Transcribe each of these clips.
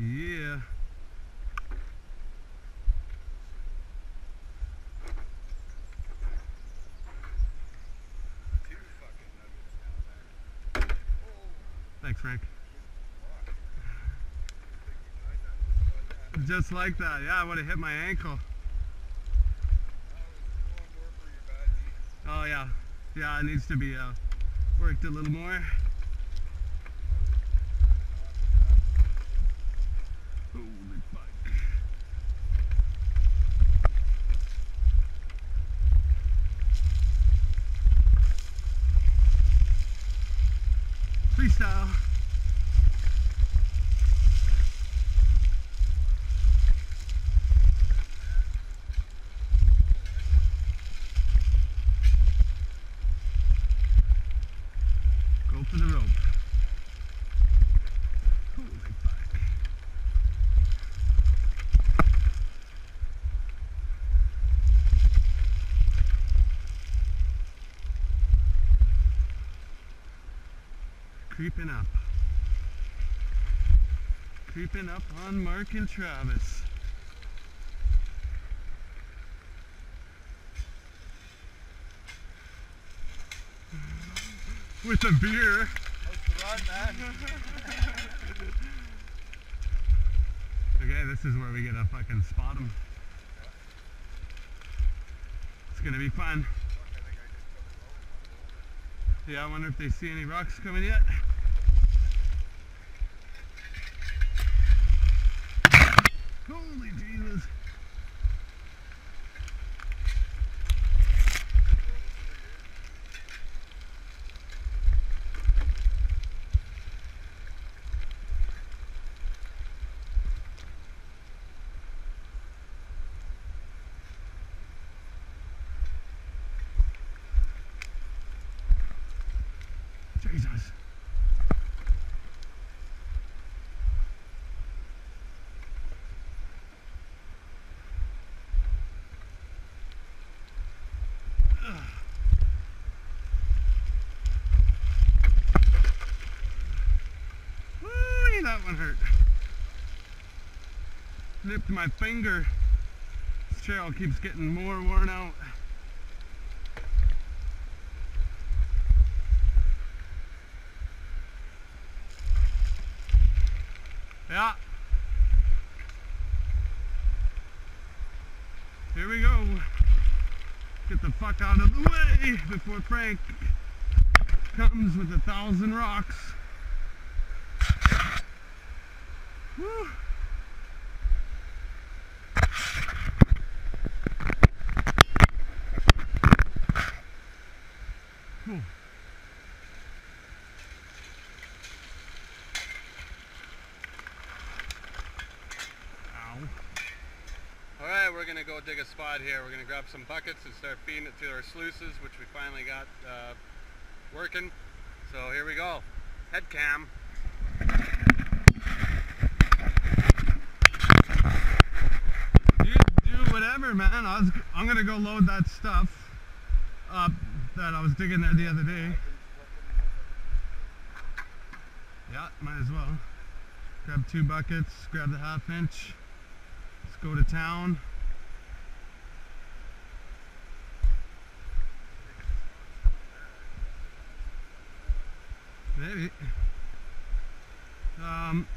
Yeah. Thanks, Frank. Just like that. Yeah, I would have hit my ankle. Oh yeah. Yeah, it needs to be uh, worked a little more. Holy fuck. Freestyle. Go for the rope. Holy fuck. Creeping up. Creeping up on Mark and Travis. With a beer. Okay, this is where we get to fucking spot them. It's gonna be fun. Fuck, I think I just took a load. Yeah, I wonder if they see any rocks coming yet. Holy Jesus. Jesus. Woo, that one hurt. Nipped my finger. This trail keeps getting more worn out. Yeah. Here we go. Get the fuck out of the way before Frank comes with a thousand rocks. Woo. We're dig a spot here. We're gonna grab some buckets and start feeding it to our sluices, which we finally got uh, working. So here we go. Head cam. You do whatever, man. I was, I'm gonna go load that stuff up that I was digging there the other day. Yeah, might as well. Grab two buckets, grab the half inch. Let's go to town. Um,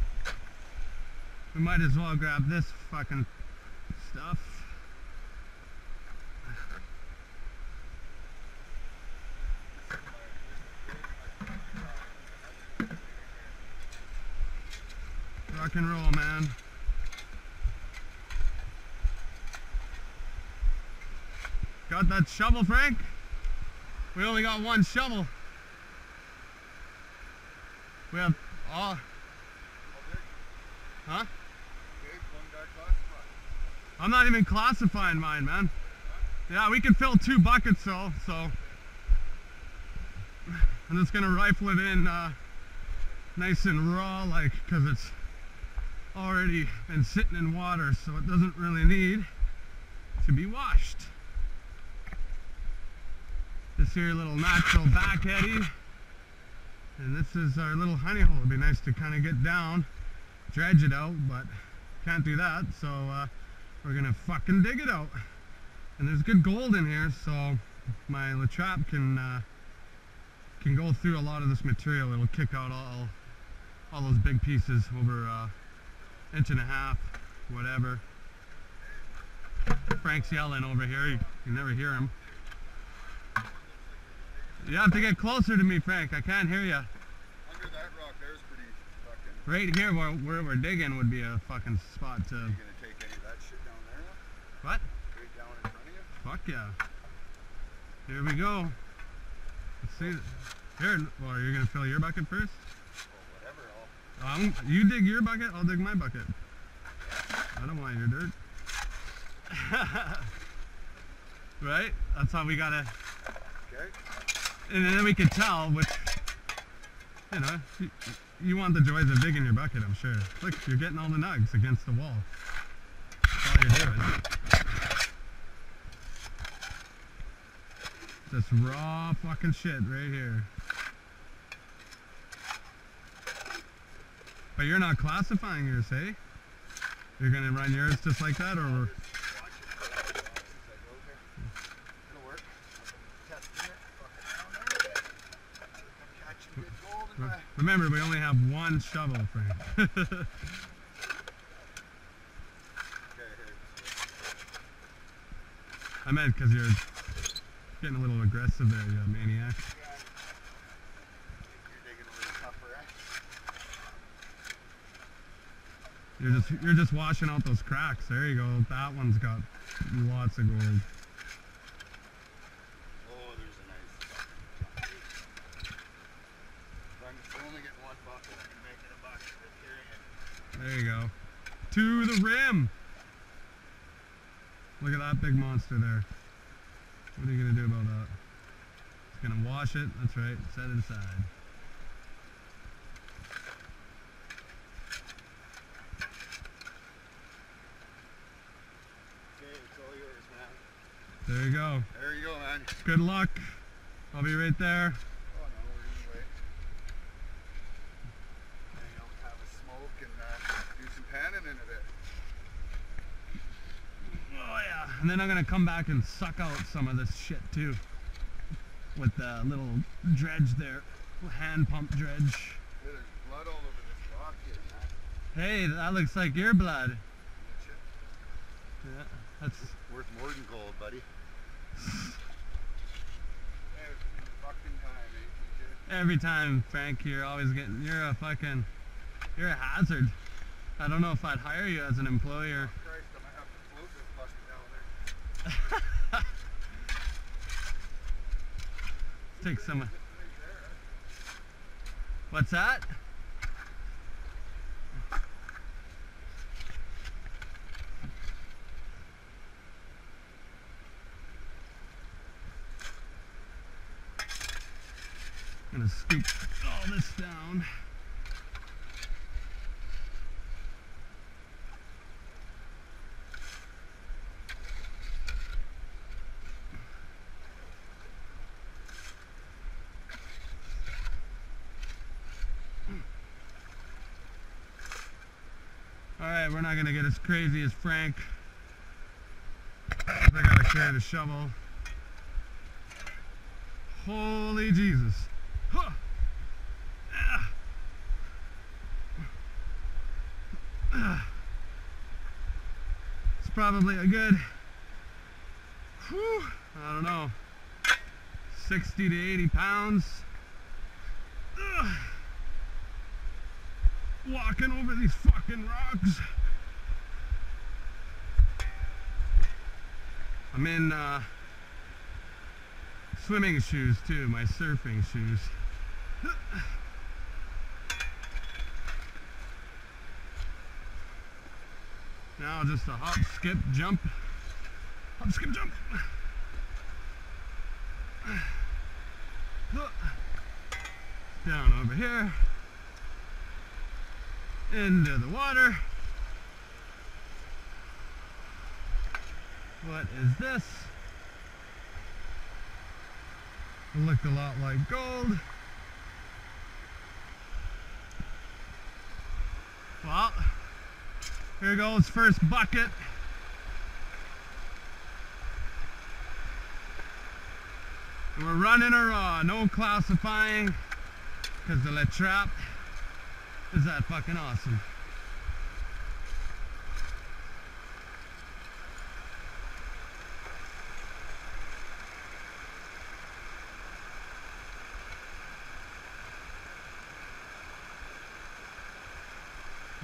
we might as well grab this fucking stuff. Rock and roll, man. Got that shovel, Frank? We only got one shovel. We have all. Huh? Okay, one guy classified. I'm not even classifying mine, man. Yeah, we can fill two buckets though, so I'm just gonna rifle it in uh, nice and raw, like, cause it's already been sitting in water, so it doesn't really need to be washed. This here little natural back eddy, and this is our little honey hole. It'd be nice to kind of get down dredge it out, but can't do that. So uh, we're gonna fucking dig it out. And there's good gold in here, so my Le Trap can uh, can go through a lot of this material. It'll kick out all all those big pieces over uh, inch and a half, whatever. Frank's yelling over here. You can never hear him. You have to get closer to me, Frank. I can't hear you. Under that rock there's pretty fucking. Right here where, where we're digging would be a fucking spot to... You gonna take any of that shit down there? What? Right down in front of you? Fuck yeah. Here we go. Let's see. Here, well, are you're gonna fill your bucket first? Or whatever. I'll. Um, you dig your bucket, I'll dig my bucket. I don't want your dirt. right? That's how we gotta, Okay. And then we can tell which, you know, you, you want the joys of digging your bucket, I'm sure. Look, you're getting all the nugs against the wall. That's all you're doing. Just raw fucking shit right here. But you're not classifying yours, hey? You're gonna run yours just like that, or Watch it for a while since I go there. It'll work. Testing it. Fucking down there. I'm catching good gold in my. Remember we only have one shovel. Okay. I meant because you're getting a little aggressive there, you maniac. You're just you're just washing out those cracks. There you go. That one's got lots of gold. Oh, there's a nice. If I'm only getting one bucket, I can make it a bucket right here. There you go. To the rim. Look at that big monster there. What are you gonna do about that? It's gonna wash it. That's right. Set it aside. Okay, it's all yours, man. There you go. There you go, man. Good luck. I'll be right there. Oh no, we're gonna wait. Hang out, have a smoke, and uh, do some panning in a bit. Oh yeah. And then I'm gonna come back and suck out some of this shit too. With the little dredge there. Hand pump dredge. There's blood all over this rock. Hey, that looks like your blood. Yeah. That's worth more than gold, buddy. Every fucking time, every time, Frank, you're always getting you're a fucking you're a hazard. I don't know if I'd hire you as an employer. Christ, I might have to float this fucker down there. Take some? What's that? Gonna scoop all this down. Not gonna get as crazy as Frank. I gotta carry the shovel. Holy Jesus. It's probably a good, whew, I don't know, 60 to 80 pounds. Walking over these fucking rocks. I'm in uh, swimming shoes too, my surfing shoes. Now just a hop, skip, jump. Hop, skip, jump. Down over here. Into the water. What is this? It looked a lot like gold. Well, here goes first bucket. We're running a raw, no classifying, because the Le Trap is that fucking awesome.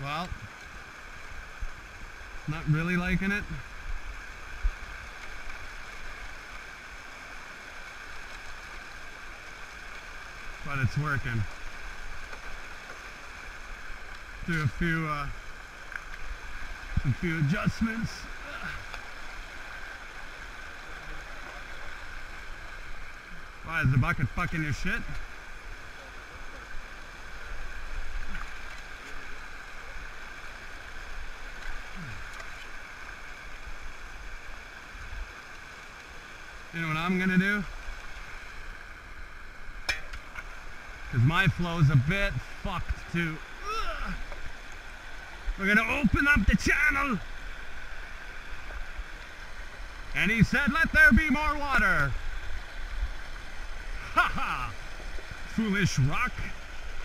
Well, not really liking it. But it's working. Do a few, uh, some few adjustments. Why is the bucket fucking your shit? You know what I'm gonna do? Because my flow's a bit fucked too. We're gonna open up the channel. And he said, let there be more water. Ha ha! Foolish rock,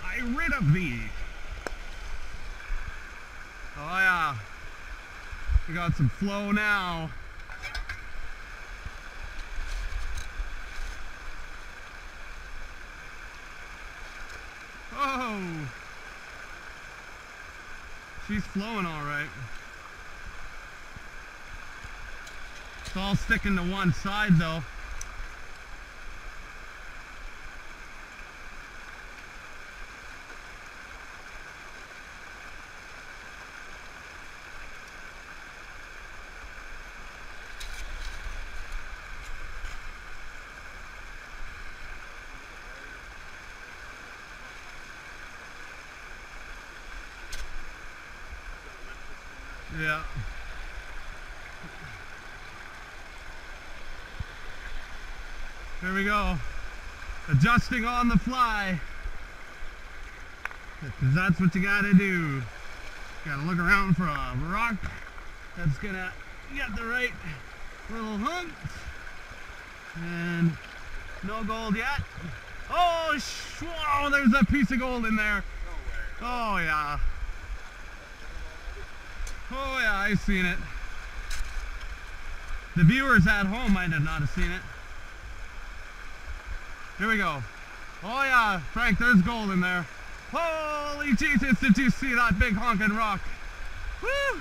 I rid of thee. Oh yeah. We got some flow now. Oh! She's flowing all right. It's all sticking to one side though. Yeah. There we go. Adjusting on the fly. That's what you gotta do. Gotta look around for a rock that's gonna get the right little hunt. And no gold yet. Oh, sh- whoa, there's a piece of gold in there. Oh, yeah. Oh yeah, I've seen it. The viewers at home might have not have seen it. Here we go. Oh yeah, Frank, there's gold in there. Holy Jesus, did you see that big honking rock? Woo!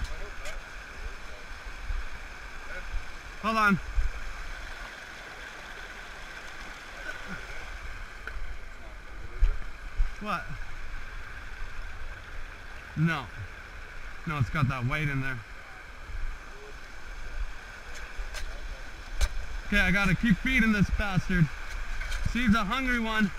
Hold on. What? No. No, it's got that weight in there. Okay, I gotta keep feeding this bastard. See, he's a hungry one.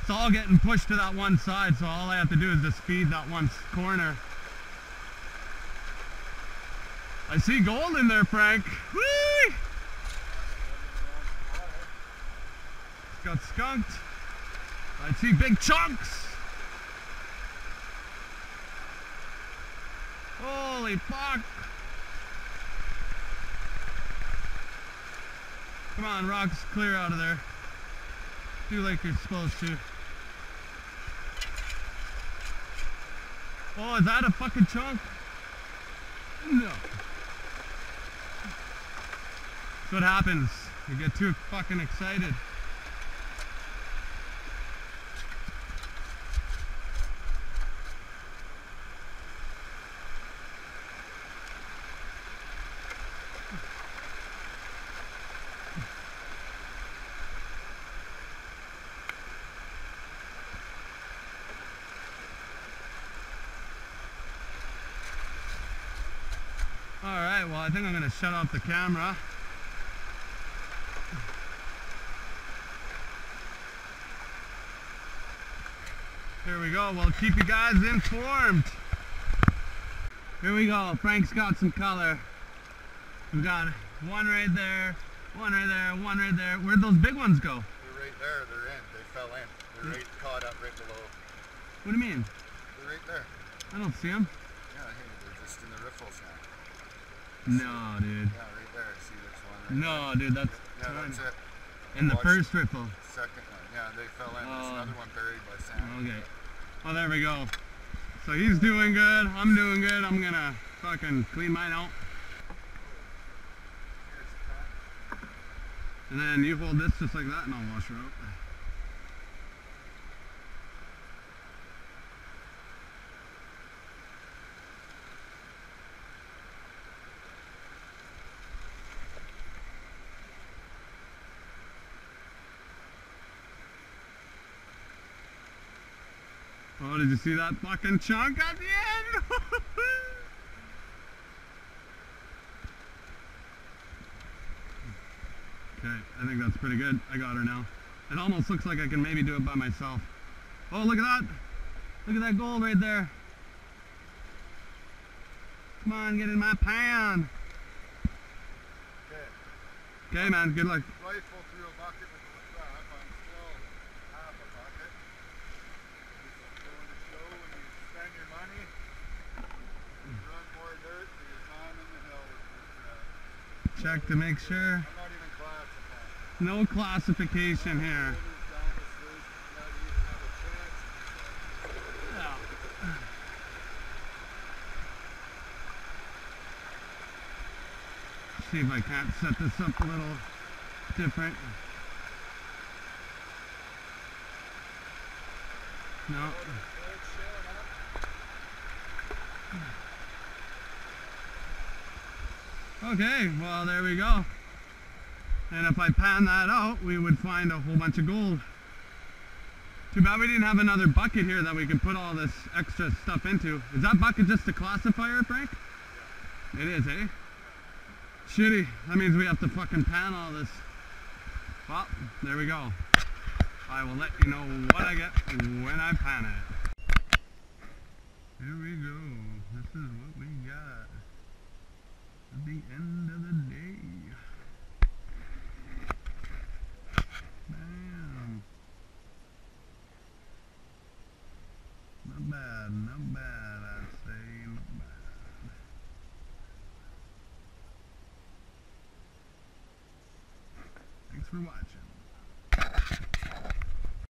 It's all getting pushed to that one side, so all I have to do is just feed that one corner. I see gold in there, Frank. It's got skunked. I see big chunks. Holy fuck. Come on, rocks, clear out of there. Do like you're supposed to. Oh, is that a fucking chunk? No. That's what happens. You get too fucking excited. Alright, well I think I'm going to shut off the camera. Here we go. We'll keep you guys informed. Here we go. Frank's got some color. We've got one right there, one right there, one right there. Where'd those big ones go? They're right there. They're in. They fell in. They're right caught up right below. What do you mean? They're right there. I don't see them. Yeah, hey, they're just in the riffles now. No, dude. Yeah, right there. See, there's one. Right No, dude, that's there. Yeah, that's it. in the Watch. first riffle. Second one. Yeah, they fell in. There's Oh. another one buried by sand. Okay. Well, there we go. So he's doing good. I'm doing good. I'm gonna fucking clean mine out. And then you hold this just like that and I'll wash her out. Oh, did you see that fucking chunk at the end? okay, I think that's pretty good. I got her now. It almost looks like I can maybe do it by myself. Oh, look at that. Look at that gold right there. Come on, get in my pan. Okay. Okay, man, good luck. Rifle through a bucket with the strap. I'm still half a bucket. Just going to show when you spend your money, you run more dirt for your time in the hill with your strap. Check to make sure. No classification here. See if I can't set this up a little different. No. It's showing up. Okay, well there we go. And if I pan that out, we would find a whole bunch of gold. Too bad we didn't have another bucket here that we could put all this extra stuff into. Is that bucket just a classifier, Frank? It is, eh? Shitty. That means we have to fucking pan all this. Well, there we go. I will let you know what I get when I pan it. Here we go. This is what we got the end of the day. Not bad, not bad, I'd say, not bad. Thanks for watching.